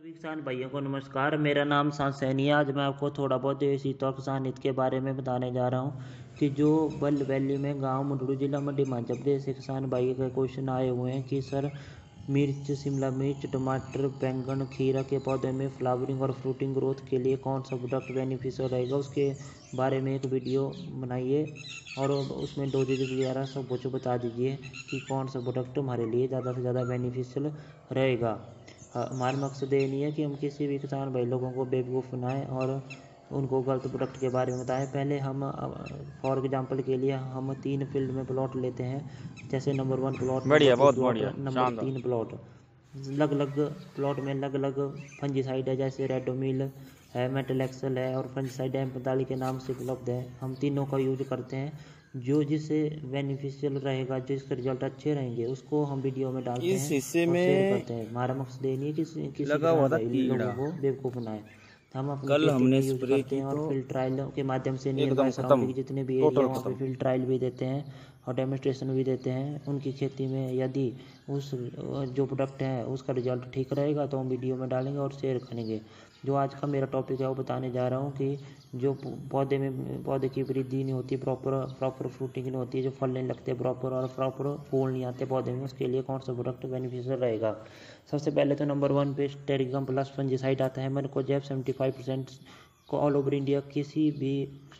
सभी किसान भाइयों को नमस्कार। मेरा नाम सांसैनी आज मैं आपको थोड़ा बहुत देसी तो किसान हित के बारे में बताने जा रहा हूँ कि जो बल वैली में गाँव मुंडरू जिला मंडी हिमाचल प्रदेश से किसान भाई का क्वेश्चन आए हुए हैं कि, सर, मिर्च, शिमला मिर्च, टमाटर, बैंगन, खीरा के पौधे में फ्लावरिंग और फ्रूटिंग ग्रोथ के लिए कौन सा प्रोडक्ट बेनिफिशियल रहेगा? उसके बारे में एक वीडियो बनाइए और उसमें डोजेज वगैरह सब कुछ बता दीजिए कि कौन सा प्रोडक्ट हमारे लिए ज़्यादा से ज़्यादा बेनिफिशियल रहेगा। हमारा मकसद ये नहीं है कि हम किसी भी किसान भाई लोगों को बेवकूफ़ बनाएँ और उनको गलत प्रोडक्ट के बारे में बताएँ। पहले हम फॉर एग्जांपल के लिए हम तीन फ़ील्ड में प्लॉट लेते हैं। जैसे नंबर वन प्लॉट बढ़िया बहुत बढ़िया नंबर तीन प्लॉट अलग अलग प्लॉट में अलग अलग फंजीसाइड है जैसे रेडोमिल है मेटल एक्सल है और फंजीसाइड एम पैंतालीस के नाम से उपलब्ध है। हम तीनों का यूज़ करते हैं। जो जिससे बेनिफिशियल रहेगा जो इसके रिज़ल्ट अच्छे रहेंगे उसको हम वीडियो में डालते इस हैं हिस्से में करते हैं हमारा मकसद ये नहीं है कि किसी लगा हुआ था कीड़ा। लोगों को बेवकूफ़ बनाए हम अपने कल हमने यूज़ स्प्रे करते हैं और तो फ़ील्ड ट्रायल के माध्यम से नियर बाय जितने भी एरिया वहाँ पे। फ़ील्ड ट्रायल भी देते हैं और डेमोस्ट्रेशन भी देते हैं। उनकी खेती में यदि उस, जो प्रोडक्ट है, उसका रिज़ल्ट ठीक रहेगा तो हम वीडियो में डालेंगे और शेयर करेंगे। जो आज का मेरा टॉपिक है, वो बताने जा रहा हूँ कि जो पौधे में, पौधे की वृद्धि नहीं होती प्रॉपर प्रॉपर फ्रूटिंग नहीं होती, जो फल नहीं लगते प्रॉपर और प्रॉपर फूल नहीं आते पौधे में, उसके लिए कौन सा प्रोडक्ट बेनिफिशियल रहेगा? सबसे पहले तो नंबर वन पे टेरिगम प्लस फंजीसाइड आता है। मेरे को जैब सेवेंटी फाइव परसेंट को ऑल ओवर इंडिया किसी भी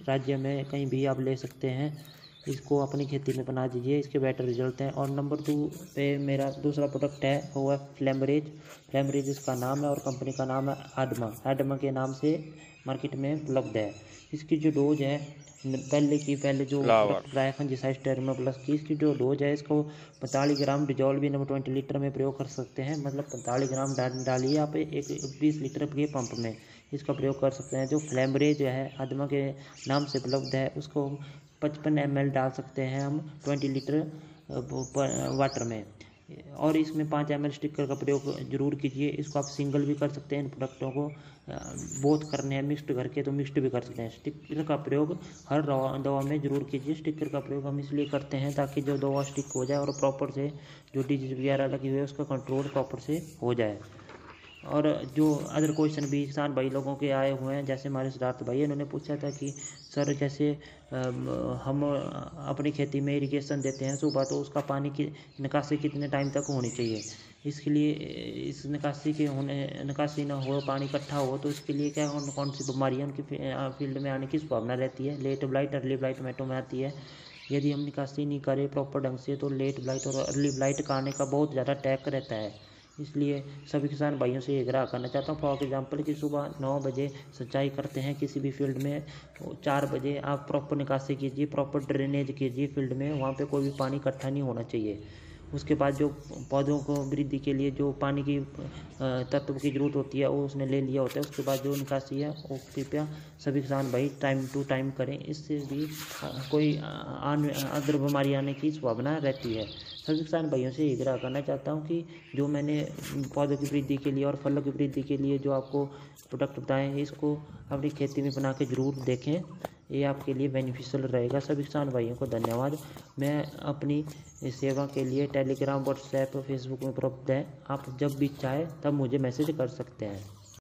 राज्य में कहीं भी आप ले सकते हैं। इसको अपनी खेती में बना दीजिए इसके बेटर रिज़ल्ट हैं। और नंबर टू पे मेरा दूसरा प्रोडक्ट है वो है फ्लेमरेज फ्लेमरेज इसका नाम है और कंपनी का नाम है आडमा आडमा के नाम से मार्केट में उपलब्ध है। इसकी जो डोज है पहले की पहले जो. फंजिसाइड टर्मो प्लस की इसकी जो डोज है इसको पैंतालीस gram dissolve number twenty litre में प्रयोग कर सकते हैं। मतलब पैंतालीस ग्राम डाल डालिए आप एक बीस लीटर के पंप में। इसका प्रयोग कर सकते हैं। जो फ्लेमरेज है आदमा के नाम से उपलब्ध है उसको पचपन एम डाल सकते हैं हम ट्वेंटी लीटर वाटर में। और इसमें पाँच एम स्टिकर का प्रयोग ज़रूर कीजिए। इसको आप सिंगल भी कर सकते हैं इन प्रोडक्टों को। बोथ करने हैं मिक्स्ड करके तो मिक्स्ड भी कर सकते हैं। स्टिकर का प्रयोग हर दवा में ज़रूर कीजिए। स्टिकर का प्रयोग हम इसलिए करते हैं ताकि जो दवा स्टिक हो जाए और प्रॉपर से जो डिज़ीज़ वगैरह लगी हुई है उसका कंट्रोल प्रॉपर से हो जाए। और जो अदर क्वेश्चन भी किसान भाई लोगों के आए हुए हैं, जैसे हमारे सिद्धार्थ भाई इन्होंने पूछा था कि, सर, जैसे हम अपनी खेती में इरिगेशन देते हैं सुबह तो उसका पानी की निकासी कितने टाइम तक होनी चाहिए? इसके लिए, इस निकासी के होने, निकासी ना हो, पानी इकट्ठा हो तो इसके लिए क्या, कौन कौन सी बीमारियाँ उनकी फ़ील्ड में आने की संभावना रहती है? लेट ब्लाइट अर्ली ब्लाइट मेटो में आती है। यदि हम निकासी नहीं करें प्रॉपर ढंग से तो लेट ब्लाइट और अर्ली ब्लाइट का आने का बहुत ज़्यादा टैक रहता है। इसलिए सभी किसान भाइयों से आग्रह करना चाहता हूँ। फॉर एग्ज़ाम्पल कि सुबह नौ बजे सिंचाई करते हैं किसी भी फ़ील्ड में चार बजे आप प्रॉपर निकासी कीजिए प्रॉपर ड्रेनेज कीजिए फ़ील्ड में, वहाँ पर कोई भी पानी इकट्ठा नहीं होना चाहिए। उसके बाद जो पौधों को वृद्धि के लिए जो पानी की तत्व की ज़रूरत होती है, वो उसने ले लिया होता है। उसके बाद जो निकासी है वो कृपया सभी किसान भाई टाइम टू टाइम करें। इससे भी कोई अदर बीमारी आने की संभावना रहती है। सभी किसान भाइयों से आग्रह करना चाहता हूँ कि जो मैंने पौधों की वृद्धि के लिए और फलों की वृद्धि के लिए जो आपको प्रोडक्ट बताए हैं, इसको अपनी खेती में बना के ज़रूर देखें। ये आपके लिए बेनिफिशियल रहेगा। सभी किसान भाइयों को धन्यवाद। मैं अपनी सेवा के लिए टेलीग्राम व्हाट्सएप फेसबुक में उपलब्ध है। आप जब भी चाहे, तब मुझे मैसेज कर सकते हैं।